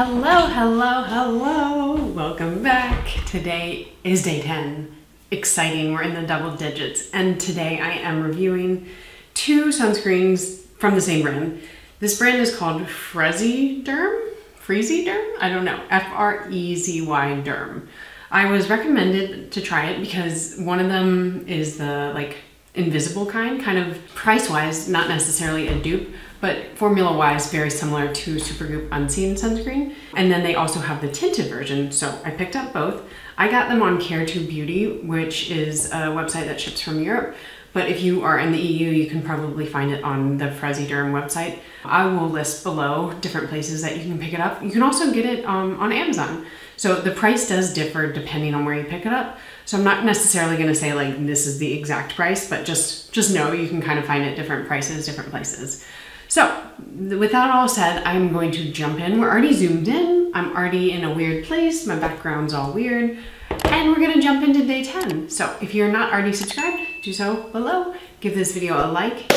Hello, hello, hello. Welcome back. Today is day 10. Exciting, we're in the double digits. And today I am reviewing two sunscreens from the same brand. This brand is called Frezzy Derm? Freezy Derm? I don't know. F R E Z Y Derm. I was recommended to try it because one of them is the like invisible kind, kind of price wise, not necessarily a dupe, but formula wise, very similar to Supergoop Unseen sunscreen. And then they also have the tinted version, so I picked up both. I got them on Care to Beauty, which is a website that ships from Europe. But if you are in the EU, you can probably find it on the FrezyDerm website. I will list below different places that you can pick it up. You can also get it um, on Amazon. So the price does differ depending on where you pick it up. So I'm not necessarily going to say like this is the exact price, but just just know you can kind of find it different prices, different places. So with that all said, I'm going to jump in. We're already zoomed in. I'm already in a weird place. My background's all weird. And we're gonna jump into day 10. So if you're not already subscribed, do so below. Give this video a like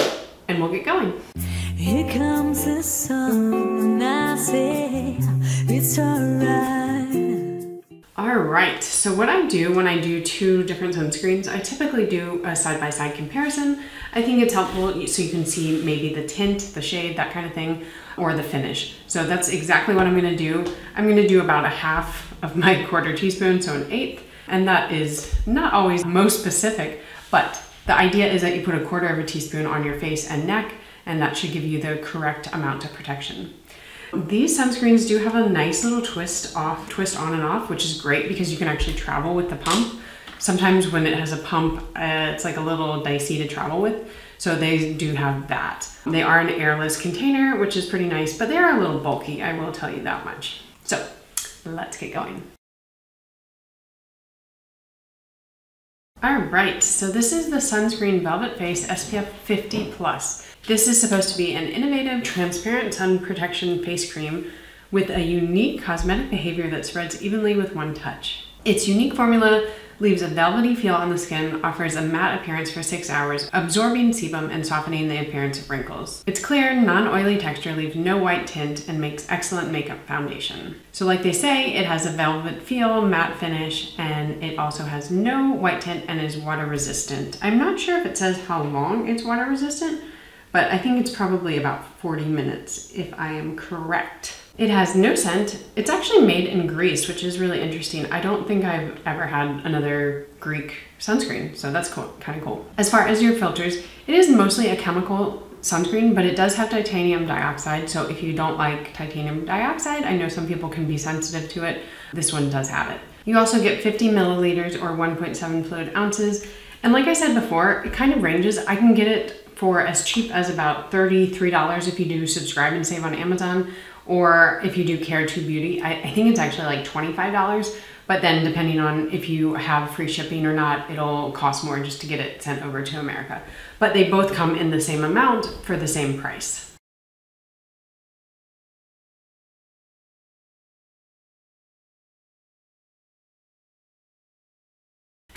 and we'll get going. Here comes the sun, I say it's alright. Alright, so what I do when I do two different sunscreens, I typically do a side-by-side -side comparison. I think it's helpful so you can see maybe the tint, the shade, that kind of thing, or the finish. So that's exactly what I'm gonna do. I'm gonna do about a half of my quarter teaspoon, so an eighth, and that is not always most specific, but the idea is that you put a quarter of a teaspoon on your face and neck, and that should give you the correct amount of protection. These sunscreens do have a nice little twist off, twist on and off, which is great because you can actually travel with the pump. Sometimes when it has a pump, uh, it's like a little dicey to travel with. So they do have that. They are an airless container, which is pretty nice, but they are a little bulky, I will tell you that much. So let's get going. All right, so this is the Sunscreen Velvet Face SPF 50 Plus. This is supposed to be an innovative, transparent sun protection face cream with a unique cosmetic behavior that spreads evenly with one touch. Its unique formula leaves a velvety feel on the skin, offers a matte appearance for six hours, absorbing sebum and softening the appearance of wrinkles. Its clear, non-oily texture leaves no white tint and makes excellent makeup foundation. So like they say, it has a velvet feel, matte finish, and it also has no white tint and is water resistant. I'm not sure if it says how long it's water resistant, but I think it's probably about 40 minutes if I am correct. It has no scent. It's actually made in Greece, which is really interesting. I don't think I've ever had another Greek sunscreen, so that's cool, kind of cool. As far as your filters, it is mostly a chemical sunscreen, but it does have titanium dioxide. So if you don't like titanium dioxide, I know some people can be sensitive to it. This one does have it. You also get 50 milliliters or 1.7 fluid ounces. And like I said before, it kind of ranges. I can get it for as cheap as about $33 if you do subscribe and save on Amazon, or if you do Care to Beauty, I, I think it's actually like $25. But then depending on if you have free shipping or not, it'll cost more just to get it sent over to America. But they both come in the same amount for the same price.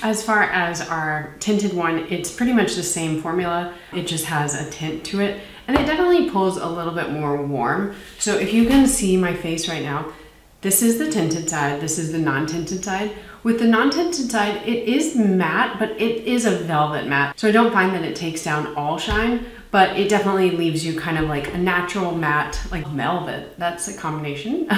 As far as our tinted one, it's pretty much the same formula. It just has a tint to it and it definitely pulls a little bit more warm. So if you can see my face right now, this is the tinted side, this is the non-tinted side. With the non-tinted side, it is matte, but it is a velvet matte. So I don't find that it takes down all shine, but it definitely leaves you kind of like a natural matte, like velvet. That's a combination,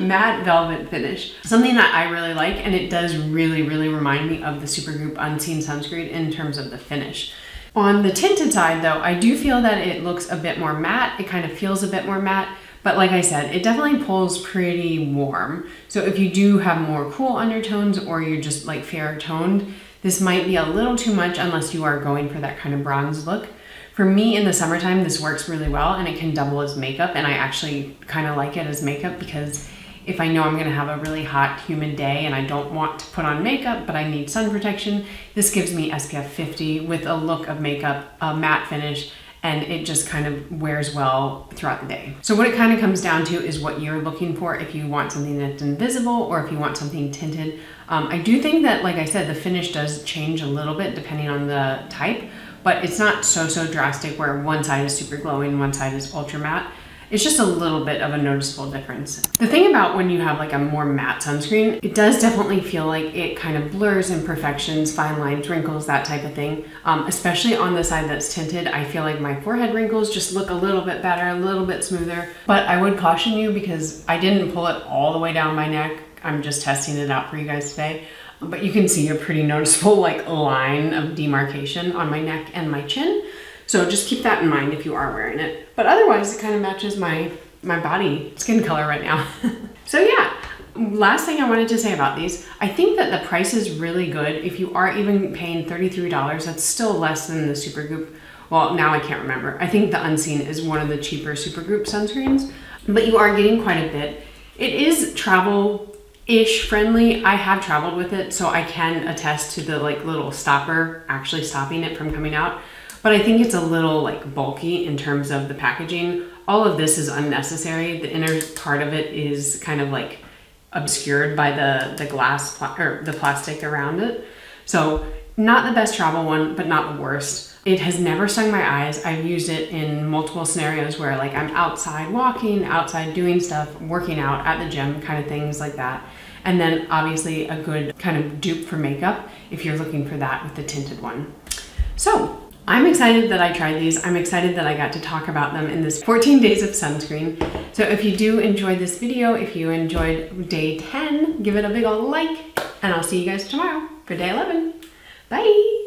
matte velvet finish. Something that I really like, and it does really, really remind me of the Supergoop Unseen Sunscreen in terms of the finish. On the tinted side though, I do feel that it looks a bit more matte. It kind of feels a bit more matte. But like I said, it definitely pulls pretty warm. So if you do have more cool undertones or you're just like fair toned, this might be a little too much unless you are going for that kind of bronze look. For me in the summertime, this works really well and it can double as makeup and I actually kind of like it as makeup because if I know I'm gonna have a really hot, humid day and I don't want to put on makeup, but I need sun protection, this gives me SPF 50 with a look of makeup, a matte finish, and it just kind of wears well throughout the day. So what it kind of comes down to is what you're looking for if you want something that's invisible or if you want something tinted. Um, I do think that, like I said, the finish does change a little bit depending on the type, but it's not so, so drastic where one side is super glowing, one side is ultra matte. It's just a little bit of a noticeable difference. The thing about when you have like a more matte sunscreen, it does definitely feel like it kind of blurs imperfections, fine lines, wrinkles, that type of thing. Um, especially on the side that's tinted, I feel like my forehead wrinkles just look a little bit better, a little bit smoother. But I would caution you because I didn't pull it all the way down my neck. I'm just testing it out for you guys today. But you can see a pretty noticeable like line of demarcation on my neck and my chin. So just keep that in mind if you are wearing it. But otherwise, it kind of matches my, my body skin color right now. so yeah, last thing I wanted to say about these, I think that the price is really good. If you are even paying $33, that's still less than the Supergoop. Well, now I can't remember. I think the Unseen is one of the cheaper Supergoop sunscreens, but you are getting quite a bit. It is travel ish friendly. I have traveled with it, so I can attest to the like little stopper actually stopping it from coming out but I think it's a little like bulky in terms of the packaging. All of this is unnecessary. The inner part of it is kind of like obscured by the, the glass or the plastic around it. So not the best travel one, but not the worst. It has never stung my eyes. I've used it in multiple scenarios where like I'm outside walking, outside doing stuff, working out at the gym, kind of things like that. And then obviously a good kind of dupe for makeup if you're looking for that with the tinted one. So I'm excited that I tried these. I'm excited that I got to talk about them in this 14 days of sunscreen. So if you do enjoy this video, if you enjoyed day 10, give it a big old like, and I'll see you guys tomorrow for day 11. Bye!